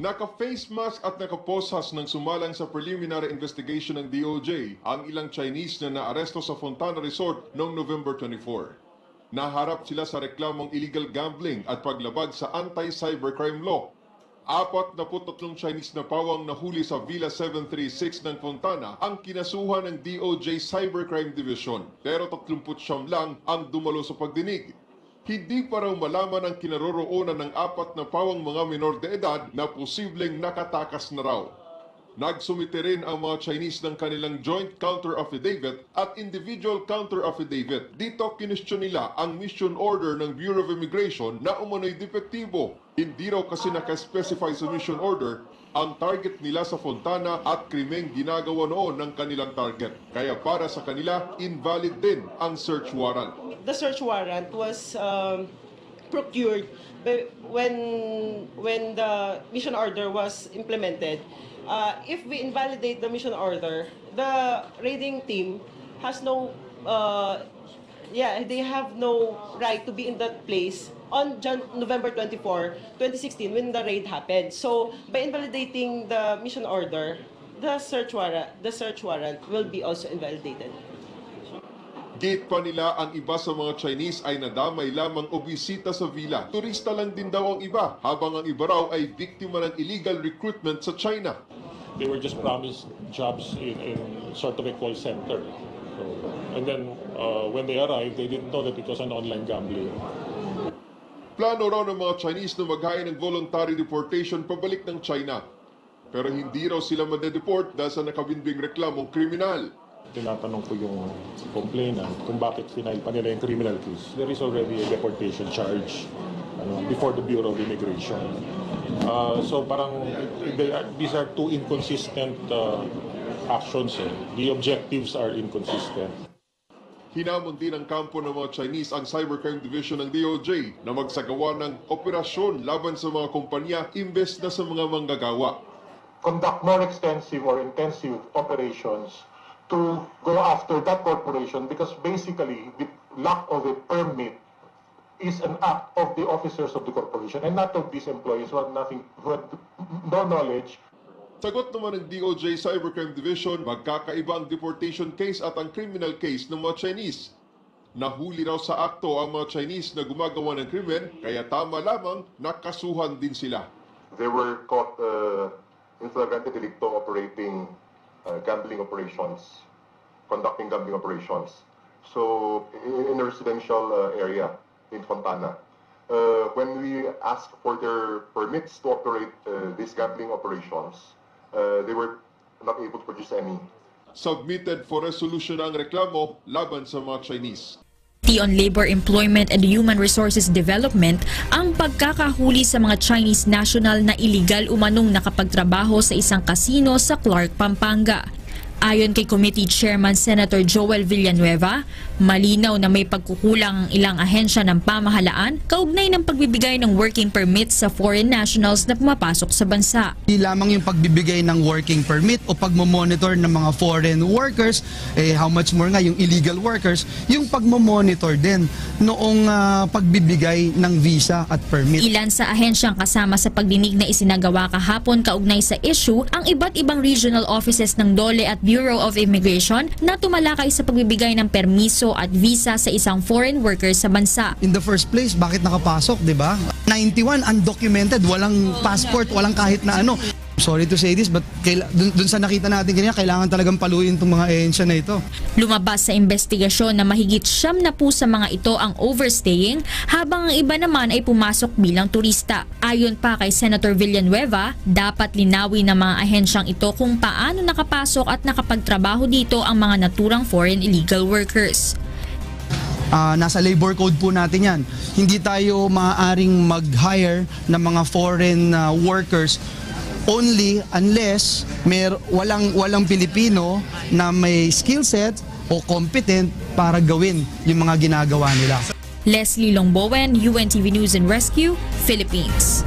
Naka-face mask at nakaposas ng sumalang sa preliminary investigation ng DOJ ang ilang Chinese na naaresto sa Fontana Resort noong November 24. Naharap sila sa reklamong illegal gambling at paglabag sa anti-cybercrime law. Apat na putatlong Chinese na pawang nahuli sa Villa 736 ng Fontana ang kinasuhan ng DOJ Cybercrime Division pero 39 lang ang dumalo sa pagdinig. Hindi pa raw malaman ang kinaroroonan ng apat na pawang mga minor de edad na posibleng nakatakas na raw. Nagsumite rin ang mga Chinese ng kanilang joint counter affidavit at individual counter affidavit. Dito kinestyon nila ang mission order ng Bureau of Immigration na umano'y depektibo. Hindi raw kasi nakaspecify sa mission order ang target nila sa Fontana at krimeng ginagawa noon ng kanilang target. Kaya para sa kanila, invalid din ang search warrant. The search warrant was um, procured when when the mission order was implemented. Uh, if we invalidate the mission order, the raiding team has no, uh, yeah, they have no right to be in that place on Jan- November 24, 2016, when the raid happened. So by invalidating the mission order, the search warrant, the search warrant will be also invalidated. Gate pa nila ang iba sa mga Chinese ay nadamay lamang o bisita sa villa. Turista lang din daw ang iba, habang ang iba raw ay biktima ng illegal recruitment sa China. they were just promised jobs in, in sort of a call center. So, and then uh, when they arrived, they didn't know that it was an online gambling. Plano raw ng mga Chinese na maghain ng voluntary deportation pabalik ng China. Pero hindi raw sila madedeport dahil sa nakabinbing reklamong kriminal. Tinatanong ko yung complainant kung bakit final pa nila yung criminal case. There is already a deportation charge ano, before the Bureau of Immigration. Uh, so parang they are, these are two inconsistent uh, actions. Eh. The objectives are inconsistent. Hinamon din ang kampo ng mga Chinese ang Cybercrime Division ng DOJ na magsagawa ng operasyon laban sa mga kumpanya imbes na sa mga manggagawa. conduct more extensive or intensive operations to go after that corporation because basically the lack of a permit is an act of the officers of the corporation and not of these employees who have nothing, who have no knowledge Sagot naman ng DOJ Cybercrime Division, magkakaiba ang deportation case at ang criminal case ng mga Chinese. Nahuli raw sa akto ang mga Chinese na gumagawa ng krimen, kaya tama lamang nakasuhan din sila. they were caught uh, in flagrante delicto operating uh, gambling operations, conducting gambling operations. So in, in a residential uh, area in Fontana. Uh, when we asked for their permits to operate uh, these gambling operations, uh, they were not able to produce any. Submitted for resolution ang reklamo laban sa mga Chinese. On Labor, Employment and Human Resources Development ang pagkakahuli sa mga Chinese national na illegal umanong nakapagtrabaho sa isang kasino sa Clark, Pampanga. Ayon kay Committee Chairman Senator Joel Villanueva, malinaw na may pagkukulang ang ilang ahensya ng pamahalaan kaugnay ng pagbibigay ng working permits sa foreign nationals na pumapasok sa bansa. Hindi lamang yung pagbibigay ng working permit o pagmamonitor ng mga foreign workers, eh, how much more nga yung illegal workers, yung pagmamonitor din noong ah, pagbibigay ng visa at permit. Ilan sa ahensyang kasama sa pagdinig na isinagawa kahapon kaugnay sa issue ang iba't ibang regional offices ng DOLE at Bureau of Immigration na tumalakay sa pagbibigay ng permiso at visa sa isang foreign worker sa bansa. In the first place, bakit nakapasok, di ba? 91, undocumented, walang passport, walang kahit na ano. Sorry to say this, but kaila- dun, dun sa nakita natin kanina, kailangan talagang paluin itong mga ahensya na ito. Lumabas sa investigasyon na mahigit siyam na po sa mga ito ang overstaying habang ang iba naman ay pumasok bilang turista. Ayon pa kay Senator Villanueva, dapat linawin ng mga ahensyang ito kung paano nakapasok at nakapagtrabaho dito ang mga naturang foreign illegal workers. Ah, nasa labor code po natin yan. Hindi tayo maaaring mag-hire ng mga foreign ah, workers only unless mer walang walang Pilipino na may skill set o competent para gawin yung mga ginagawa nila. Leslie Longbowen, UNTV News and Rescue, Philippines.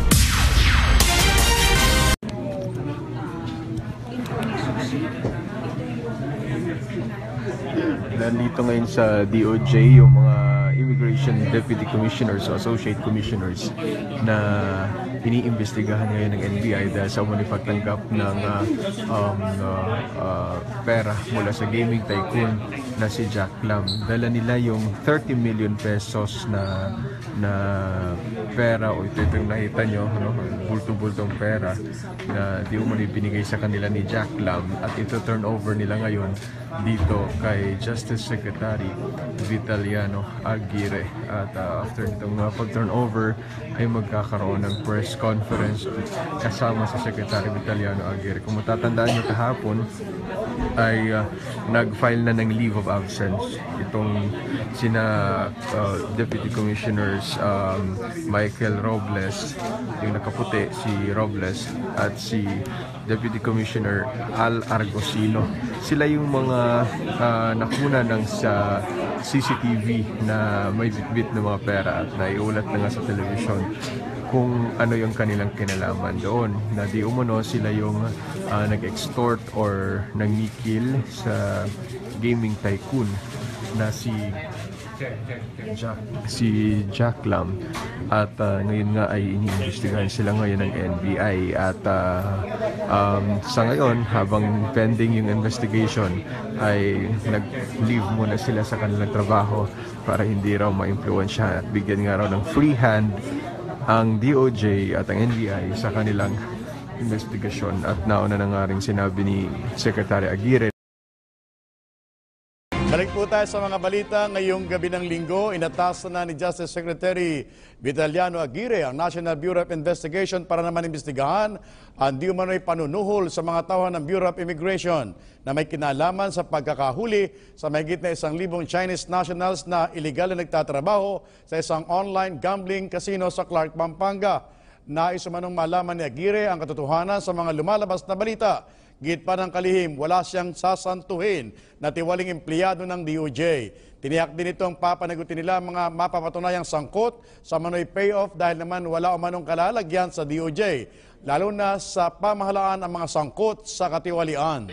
nandito ngayon sa DOJ yung mga immigration deputy commissioners o associate commissioners na iniimbestigahan ngayon ng NBI dahil sa umano'y pagtanggap ng ah, um, ah, ah, pera mula sa gaming tycoon na si Jack Lam. Dala nila yung 30 million pesos na na pera o ito itong nakita nyo, no? bulto-bultong pera na di umano'y binigay sa kanila ni Jack Lam at ito turn over nila ngayon dito kay Justice Secretary Vitaliano Aguirre at ah, after nitong uh, pag-turnover ay magkakaroon ng press conference kasama sa Secretary Vitaliano Aguirre. Kung matatandaan nyo kahapon ay ah, nag-file na ng leave of absence itong sina ah, Deputy Commissioners um, Michael Robles, yung nakaputi si Robles at si Deputy Commissioner Al Argosino. Sila yung mga ah, nakuna ng sa CCTV na may bitbit ng mga pera at naiulat na nga sa television kung ano yung kanilang kinalaman doon na di umano sila yung ah, nag-extort or nangikil sa gaming tycoon na si Jack, si Jack Lam. At ah, ngayon nga ay iniimbestigahan sila ngayon ng NBI at ah, um, sa ngayon habang pending yung investigation ay nag-leave muna sila sa kanilang trabaho para hindi raw ma-influensya at bigyan nga raw ng free hand ang DOJ at ang NBI sa kanilang investigasyon. At nauna na nga rin sinabi ni Secretary Aguirre Balik po tayo sa mga balita ngayong gabi ng linggo. Inatasan na ni Justice Secretary Vitaliano Aguirre ang National Bureau of Investigation para naman imbestigahan ang di umano'y panunuhol sa mga tauhan ng Bureau of Immigration na may kinalaman sa pagkakahuli sa mahigit na isang libong Chinese nationals na iligal na nagtatrabaho sa isang online gambling casino sa Clark, Pampanga. Nais umanong malaman ni Aguirre ang katotohanan sa mga lumalabas na balita. Git pa ng kalihim, wala siyang sasantuhin na tiwaling empleyado ng DOJ. Tiniyak din itong papanagutin nila ang mga mapapatunayang sangkot sa manoy payoff dahil naman wala umanong kalalagyan sa DOJ, lalo na sa pamahalaan ang mga sangkot sa katiwalian.